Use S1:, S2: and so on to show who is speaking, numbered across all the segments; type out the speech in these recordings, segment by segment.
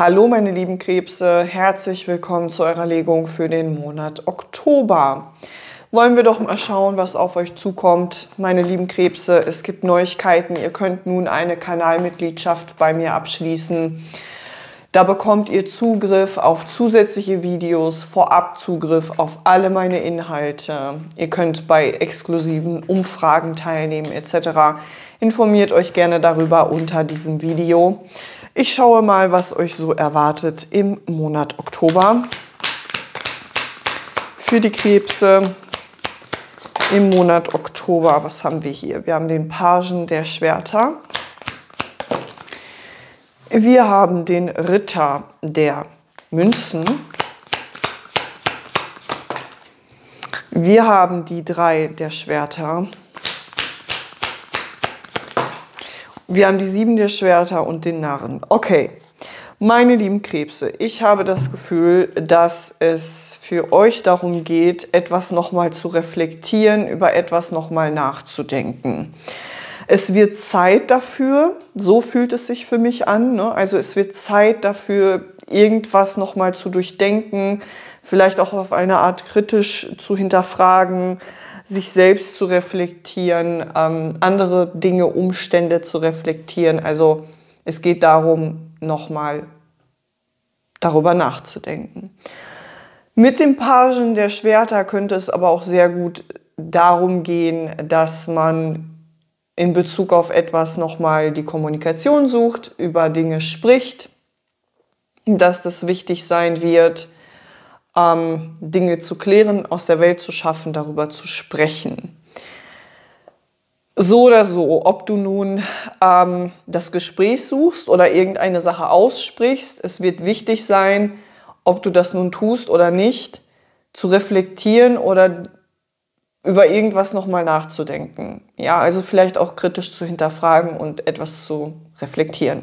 S1: Hallo meine lieben Krebse, herzlich willkommen zu eurer Legung für den Monat Oktober. Wollen wir doch mal schauen, was auf euch zukommt. Meine lieben Krebse, es gibt Neuigkeiten. Ihr könnt nun eine Kanalmitgliedschaft bei mir abschließen. Da bekommt ihr Zugriff auf zusätzliche Videos, vorab Zugriff auf alle meine Inhalte. Ihr könnt bei exklusiven Umfragen teilnehmen etc. Informiert euch gerne darüber unter diesem Video. Ich schaue mal, was euch so erwartet im Monat Oktober. Für die Krebse im Monat Oktober, was haben wir hier? Wir haben den Pagen der Schwerter. Wir haben den Ritter der Münzen. Wir haben die drei der Schwerter. Wir haben die sieben der Schwerter und den Narren. Okay, meine lieben Krebse, ich habe das Gefühl, dass es für euch darum geht, etwas nochmal zu reflektieren, über etwas nochmal nachzudenken. Es wird Zeit dafür, so fühlt es sich für mich an. Ne? Also es wird Zeit dafür, irgendwas nochmal zu durchdenken, vielleicht auch auf eine Art kritisch zu hinterfragen, sich selbst zu reflektieren, ähm, andere Dinge, Umstände zu reflektieren. Also es geht darum, nochmal darüber nachzudenken. Mit dem Pagen der Schwerter könnte es aber auch sehr gut darum gehen, dass man in Bezug auf etwas nochmal die Kommunikation sucht, über Dinge spricht, dass das wichtig sein wird, ähm, Dinge zu klären, aus der Welt zu schaffen, darüber zu sprechen. So oder so, ob du nun ähm, das Gespräch suchst oder irgendeine Sache aussprichst, es wird wichtig sein, ob du das nun tust oder nicht, zu reflektieren oder über irgendwas nochmal nachzudenken. Ja, also vielleicht auch kritisch zu hinterfragen und etwas zu reflektieren.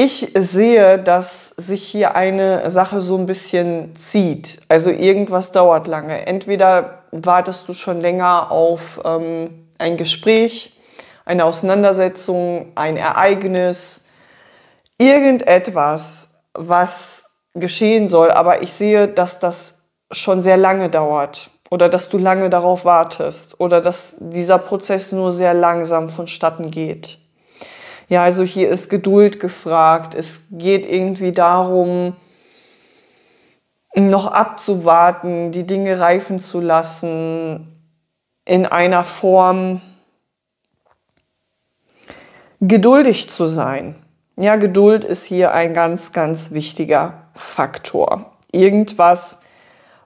S1: Ich sehe, dass sich hier eine Sache so ein bisschen zieht. Also irgendwas dauert lange. Entweder wartest du schon länger auf ähm, ein Gespräch, eine Auseinandersetzung, ein Ereignis, irgendetwas, was geschehen soll. Aber ich sehe, dass das schon sehr lange dauert oder dass du lange darauf wartest oder dass dieser Prozess nur sehr langsam vonstatten geht. Ja, also hier ist Geduld gefragt. Es geht irgendwie darum, noch abzuwarten, die Dinge reifen zu lassen in einer Form, geduldig zu sein. Ja, Geduld ist hier ein ganz, ganz wichtiger Faktor. Irgendwas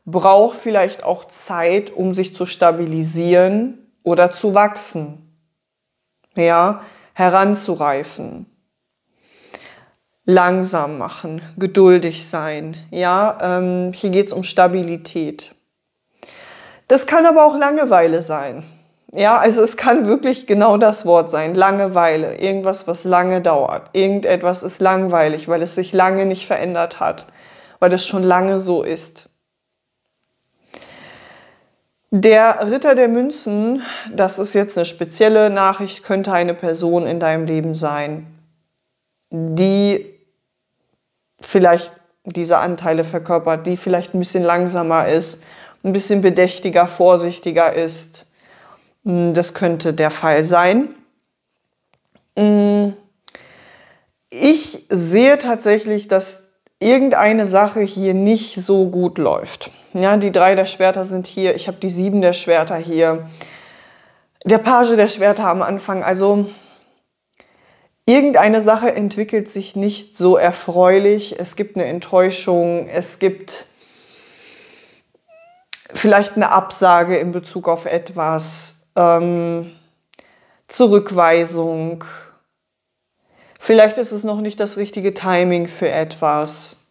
S1: braucht vielleicht auch Zeit, um sich zu stabilisieren oder zu wachsen. Ja, heranzureifen. Langsam machen, geduldig sein. Ja, ähm, hier geht es um Stabilität. Das kann aber auch Langeweile sein. Ja, also es kann wirklich genau das Wort sein, Langeweile, irgendwas, was lange dauert. Irgendetwas ist langweilig, weil es sich lange nicht verändert hat, weil es schon lange so ist. Der Ritter der Münzen, das ist jetzt eine spezielle Nachricht, könnte eine Person in deinem Leben sein, die vielleicht diese Anteile verkörpert, die vielleicht ein bisschen langsamer ist, ein bisschen bedächtiger, vorsichtiger ist. Hm, das könnte der Fall sein. Hm, ich sehe tatsächlich, dass irgendeine Sache hier nicht so gut läuft. Ja, die drei der Schwerter sind hier, ich habe die sieben der Schwerter hier, der Page der Schwerter am Anfang. Also irgendeine Sache entwickelt sich nicht so erfreulich. Es gibt eine Enttäuschung, es gibt vielleicht eine Absage in Bezug auf etwas, ähm, Zurückweisung, Vielleicht ist es noch nicht das richtige Timing für etwas.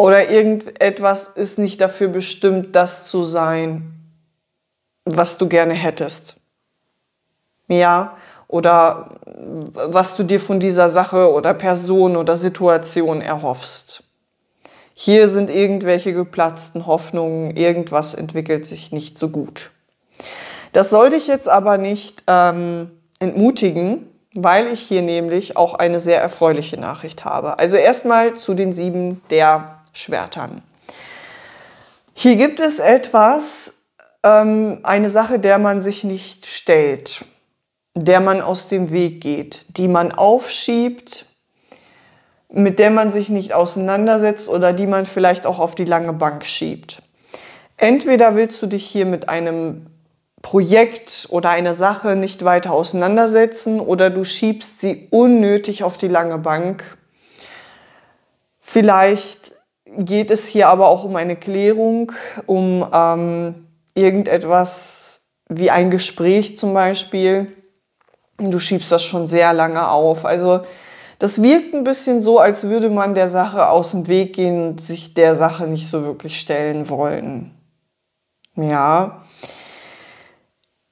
S1: Oder irgendetwas ist nicht dafür bestimmt, das zu sein, was du gerne hättest. Ja, oder was du dir von dieser Sache oder Person oder Situation erhoffst. Hier sind irgendwelche geplatzten Hoffnungen, irgendwas entwickelt sich nicht so gut. Das soll dich jetzt aber nicht ähm, entmutigen, weil ich hier nämlich auch eine sehr erfreuliche Nachricht habe. Also erstmal zu den sieben der Schwertern. Hier gibt es etwas, ähm, eine Sache, der man sich nicht stellt, der man aus dem Weg geht, die man aufschiebt, mit der man sich nicht auseinandersetzt oder die man vielleicht auch auf die lange Bank schiebt. Entweder willst du dich hier mit einem Projekt oder einer Sache nicht weiter auseinandersetzen oder du schiebst sie unnötig auf die lange Bank. Vielleicht geht es hier aber auch um eine Klärung, um ähm, irgendetwas wie ein Gespräch zum Beispiel. Du schiebst das schon sehr lange auf. Also das wirkt ein bisschen so, als würde man der Sache aus dem Weg gehen und sich der Sache nicht so wirklich stellen wollen. Ja.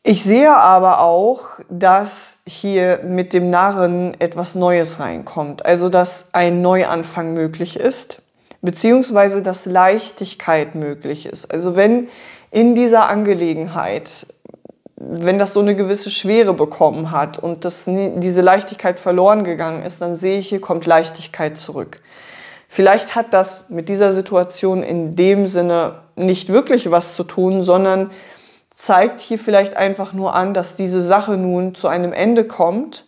S1: Ich sehe aber auch, dass hier mit dem Narren etwas Neues reinkommt. Also, dass ein Neuanfang möglich ist, beziehungsweise dass Leichtigkeit möglich ist. Also, wenn in dieser Angelegenheit wenn das so eine gewisse Schwere bekommen hat und das, diese Leichtigkeit verloren gegangen ist, dann sehe ich, hier kommt Leichtigkeit zurück. Vielleicht hat das mit dieser Situation in dem Sinne nicht wirklich was zu tun, sondern zeigt hier vielleicht einfach nur an, dass diese Sache nun zu einem Ende kommt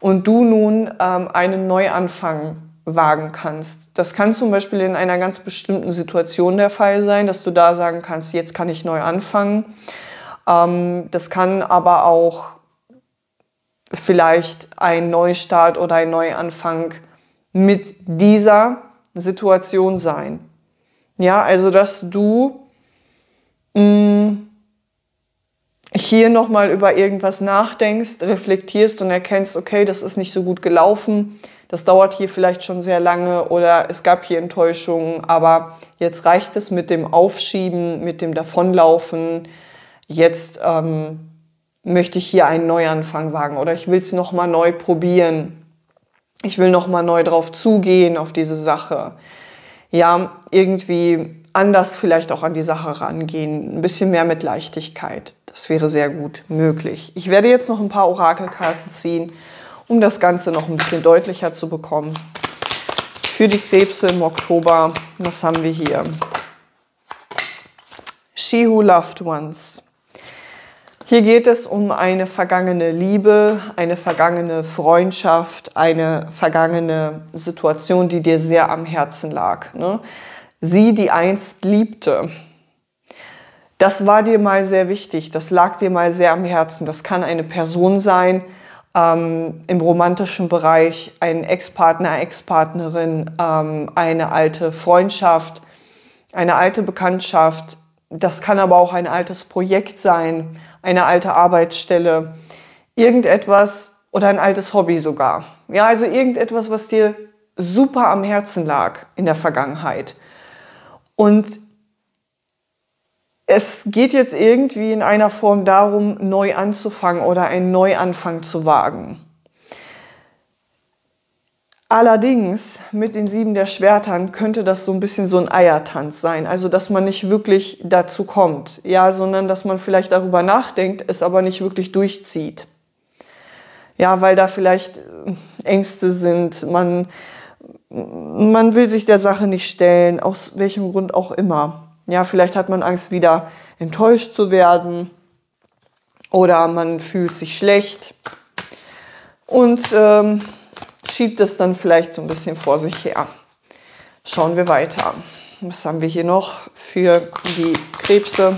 S1: und du nun ähm, einen Neuanfang wagen kannst. Das kann zum Beispiel in einer ganz bestimmten Situation der Fall sein, dass du da sagen kannst, jetzt kann ich neu anfangen ähm, das kann aber auch vielleicht ein Neustart oder ein Neuanfang mit dieser Situation sein. Ja, also dass du mh, mm, hier nochmal über irgendwas nachdenkst, reflektierst und erkennst, okay, das ist nicht so gut gelaufen, das dauert hier vielleicht schon sehr lange oder es gab hier Enttäuschungen, aber jetzt reicht es mit dem Aufschieben, mit dem Davonlaufen, jetzt ähm, möchte ich hier einen Neuanfang wagen oder ich will es nochmal neu probieren. Ich will nochmal neu drauf zugehen, auf diese Sache. Ja, irgendwie anders vielleicht auch an die Sache rangehen, ein bisschen mehr mit Leichtigkeit. Das wäre sehr gut möglich. Ich werde jetzt noch ein paar Orakelkarten ziehen, um das Ganze noch ein bisschen deutlicher zu bekommen. Für die Krebse im Oktober, was haben wir hier? She Who Loved Ones. Hier geht es um eine vergangene Liebe, eine vergangene Freundschaft, eine vergangene Situation, die dir sehr am Herzen lag. Ne? Sie, die einst liebte, das war dir mal sehr wichtig, das lag dir mal sehr am Herzen. Das kann eine Person sein ähm, im romantischen Bereich, ein Ex-Partner, Ex-Partnerin, ähm, eine alte Freundschaft, eine alte Bekanntschaft. Das kann aber auch ein altes Projekt sein, eine alte Arbeitsstelle, irgendetwas oder ein altes Hobby sogar. Ja, also irgendetwas, was dir super am Herzen lag in der Vergangenheit. Und es geht jetzt irgendwie in einer Form darum, neu anzufangen oder einen Neuanfang zu wagen. Allerdings mit den sieben der Schwertern könnte das so ein bisschen so ein Eiertanz sein. Also, dass man nicht wirklich dazu kommt, ja, sondern dass man vielleicht darüber nachdenkt, es aber nicht wirklich durchzieht. Ja, weil da vielleicht äh, Ängste sind, man, man will sich der Sache nicht stellen, aus welchem Grund auch immer. Ja, vielleicht hat man Angst, wieder enttäuscht zu werden oder man fühlt sich schlecht. Und ähm, schiebt es dann vielleicht so ein bisschen vor sich her. Schauen wir weiter. Was haben wir hier noch für die Krebse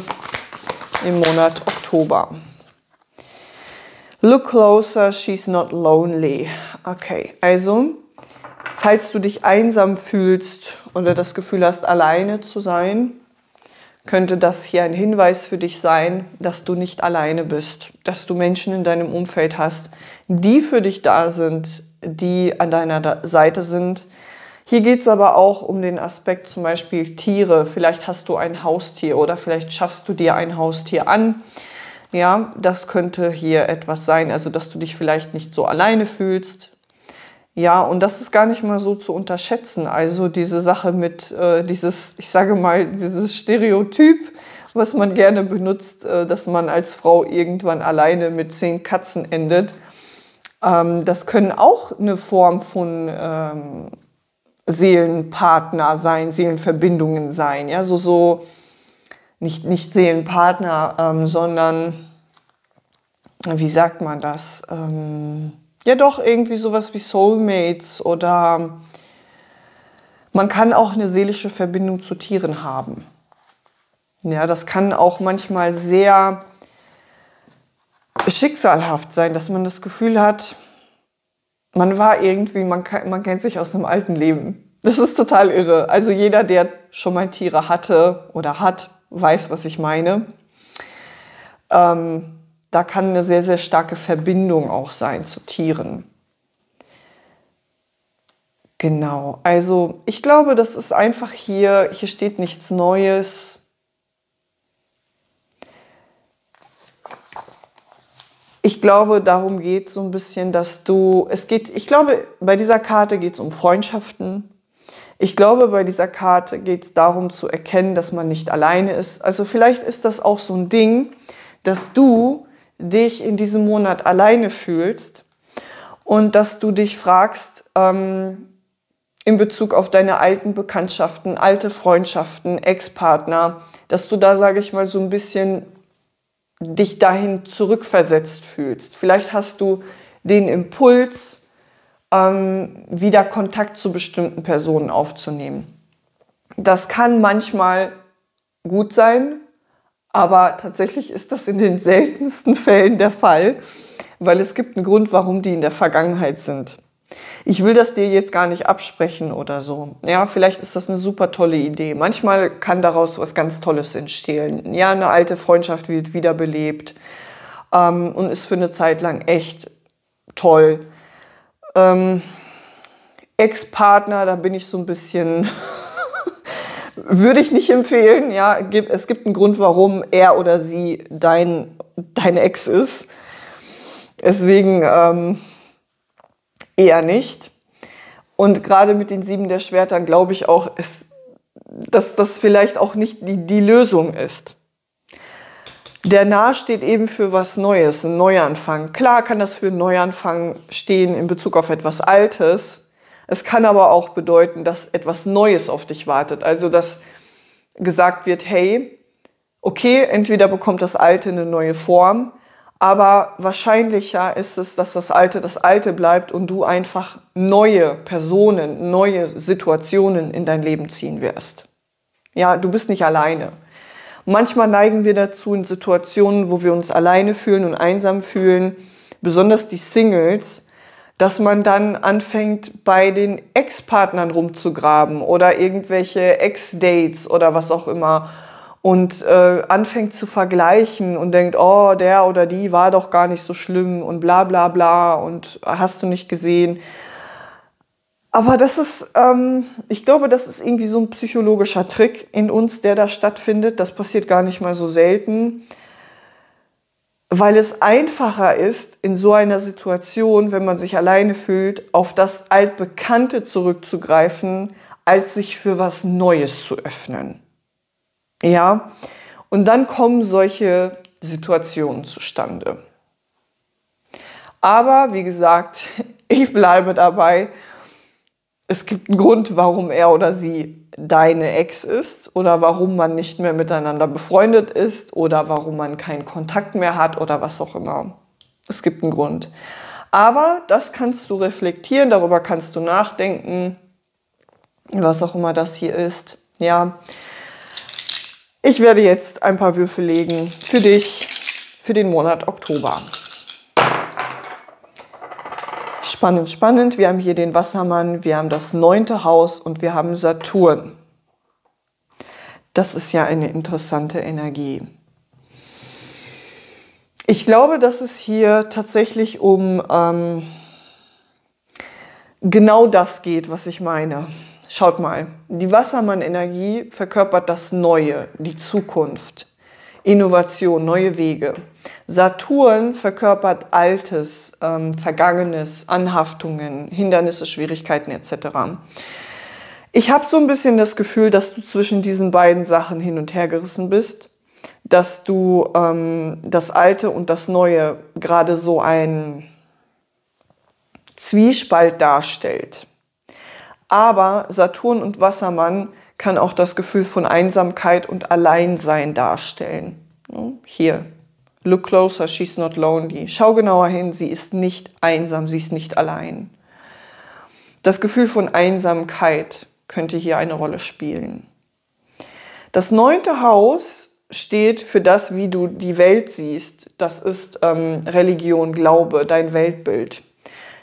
S1: im Monat Oktober? Look closer, she's not lonely. Okay, also, falls du dich einsam fühlst oder das Gefühl hast, alleine zu sein, könnte das hier ein Hinweis für dich sein, dass du nicht alleine bist, dass du Menschen in deinem Umfeld hast, die für dich da sind, die an deiner Seite sind. Hier geht es aber auch um den Aspekt zum Beispiel Tiere. Vielleicht hast du ein Haustier oder vielleicht schaffst du dir ein Haustier an. Ja, das könnte hier etwas sein, also dass du dich vielleicht nicht so alleine fühlst. Ja, und das ist gar nicht mal so zu unterschätzen. Also diese Sache mit äh, dieses, ich sage mal, dieses Stereotyp, was man gerne benutzt, äh, dass man als Frau irgendwann alleine mit zehn Katzen endet Ähm, das können auch eine Form von ähm, Seelenpartner sein, Seelenverbindungen sein. Ja, so, so nicht, nicht Seelenpartner, ähm, sondern wie sagt man das? Ähm, ja, doch irgendwie sowas wie Soulmates oder man kann auch eine seelische Verbindung zu Tieren haben. Ja, das kann auch manchmal sehr schicksalhaft sein, dass man das Gefühl hat, man war irgendwie, man, man kennt sich aus einem alten Leben. Das ist total irre. Also jeder, der schon mal Tiere hatte oder hat, weiß, was ich meine. Ähm, da kann eine sehr, sehr starke Verbindung auch sein zu Tieren. Genau, also ich glaube, das ist einfach hier, hier steht nichts Neues. Ich glaube, darum geht es so ein bisschen, dass du, es geht, ich glaube, bei dieser Karte geht es um Freundschaften. Ich glaube, bei dieser Karte geht es darum zu erkennen, dass man nicht alleine ist. Also vielleicht ist das auch so ein Ding, dass du dich in diesem Monat alleine fühlst und dass du dich fragst, ähm, in Bezug auf deine alten Bekanntschaften, alte Freundschaften, Ex-Partner, dass du da, sage ich mal, so ein bisschen dich dahin zurückversetzt fühlst. Vielleicht hast du den Impuls, ähm, wieder Kontakt zu bestimmten Personen aufzunehmen. Das kann manchmal gut sein, aber tatsächlich ist das in den seltensten Fällen der Fall, weil es gibt einen Grund, warum die in der Vergangenheit sind. Ich will das dir jetzt gar nicht absprechen oder so. Ja, vielleicht ist das eine super tolle Idee. Manchmal kann daraus was ganz Tolles entstehen. Ja, eine alte Freundschaft wird wiederbelebt ähm, und ist für eine Zeit lang echt toll. Ähm, Ex-Partner, da bin ich so ein bisschen, würde ich nicht empfehlen. Ja, es gibt einen Grund, warum er oder sie dein, dein Ex ist. Deswegen, ähm, eher nicht. Und gerade mit den sieben der Schwertern glaube ich auch, ist, dass das vielleicht auch nicht die, die Lösung ist. Der Nah steht eben für was Neues, ein Neuanfang. Klar kann das für einen Neuanfang stehen in Bezug auf etwas Altes. Es kann aber auch bedeuten, dass etwas Neues auf dich wartet. Also, dass gesagt wird, hey, okay, entweder bekommt das Alte eine neue Form, aber wahrscheinlicher ist es, dass das Alte das Alte bleibt und du einfach neue Personen, neue Situationen in dein Leben ziehen wirst. Ja, du bist nicht alleine. Manchmal neigen wir dazu in Situationen, wo wir uns alleine fühlen und einsam fühlen, besonders die Singles, dass man dann anfängt, bei den Ex-Partnern rumzugraben oder irgendwelche Ex-Dates oder was auch immer und äh, anfängt zu vergleichen und denkt, oh, der oder die war doch gar nicht so schlimm und bla bla bla und hast du nicht gesehen. Aber das ist, ähm, ich glaube, das ist irgendwie so ein psychologischer Trick in uns, der da stattfindet. Das passiert gar nicht mal so selten, weil es einfacher ist, in so einer Situation, wenn man sich alleine fühlt, auf das Altbekannte zurückzugreifen, als sich für was Neues zu öffnen. Ja, und dann kommen solche Situationen zustande. Aber wie gesagt, ich bleibe dabei. Es gibt einen Grund, warum er oder sie deine Ex ist oder warum man nicht mehr miteinander befreundet ist oder warum man keinen Kontakt mehr hat oder was auch immer. Es gibt einen Grund. Aber das kannst du reflektieren, darüber kannst du nachdenken, was auch immer das hier ist. Ja, ich werde jetzt ein paar Würfel legen für dich für den Monat Oktober. Spannend, spannend. Wir haben hier den Wassermann, wir haben das neunte Haus und wir haben Saturn. Das ist ja eine interessante Energie. Ich glaube, dass es hier tatsächlich um ähm, genau das geht, was ich meine. Schaut mal, die Wassermann-Energie verkörpert das Neue, die Zukunft, Innovation, neue Wege. Saturn verkörpert Altes, ähm, Vergangenes, Anhaftungen, Hindernisse, Schwierigkeiten etc. Ich habe so ein bisschen das Gefühl, dass du zwischen diesen beiden Sachen hin und her gerissen bist, dass du ähm, das Alte und das Neue gerade so ein Zwiespalt darstellt. Aber Saturn und Wassermann kann auch das Gefühl von Einsamkeit und Alleinsein darstellen. Hier, look closer, she's not lonely. Schau genauer hin, sie ist nicht einsam, sie ist nicht allein. Das Gefühl von Einsamkeit könnte hier eine Rolle spielen. Das neunte Haus steht für das, wie du die Welt siehst. Das ist ähm, Religion, Glaube, dein Weltbild.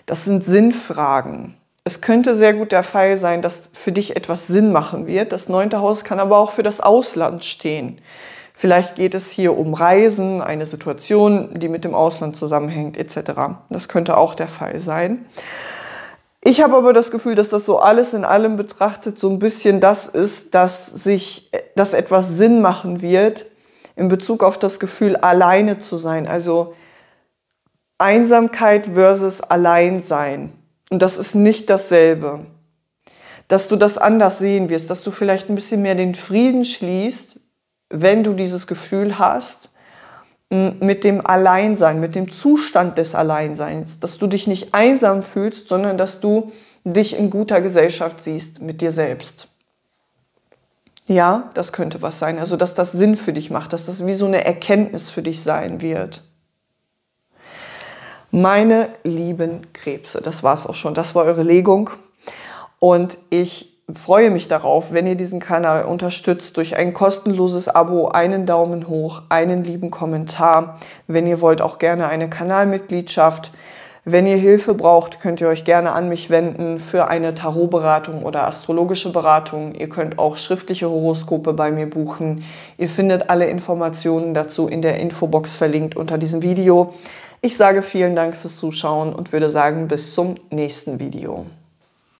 S1: Das sind Sinnfragen. Es könnte sehr gut der Fall sein, dass für dich etwas Sinn machen wird. Das neunte Haus kann aber auch für das Ausland stehen. Vielleicht geht es hier um Reisen, eine Situation, die mit dem Ausland zusammenhängt, etc. Das könnte auch der Fall sein. Ich habe aber das Gefühl, dass das so alles in allem betrachtet so ein bisschen das ist, dass sich, dass etwas Sinn machen wird in Bezug auf das Gefühl, alleine zu sein. Also Einsamkeit versus Alleinsein. Und das ist nicht dasselbe. Dass du das anders sehen wirst, dass du vielleicht ein bisschen mehr den Frieden schließt, wenn du dieses Gefühl hast, mit dem Alleinsein, mit dem Zustand des Alleinseins, dass du dich nicht einsam fühlst, sondern dass du dich in guter Gesellschaft siehst mit dir selbst. Ja, das könnte was sein. Also, dass das Sinn für dich macht, dass das wie so eine Erkenntnis für dich sein wird. Meine lieben Krebse, das war es auch schon. Das war eure Legung. Und ich freue mich darauf, wenn ihr diesen Kanal unterstützt durch ein kostenloses Abo, einen Daumen hoch, einen lieben Kommentar. Wenn ihr wollt, auch gerne eine Kanalmitgliedschaft. Wenn ihr Hilfe braucht, könnt ihr euch gerne an mich wenden für eine Tarotberatung oder astrologische Beratung. Ihr könnt auch schriftliche Horoskope bei mir buchen. Ihr findet alle Informationen dazu in der Infobox verlinkt unter diesem Video. Ich sage vielen Dank fürs Zuschauen und würde sagen, bis zum nächsten Video.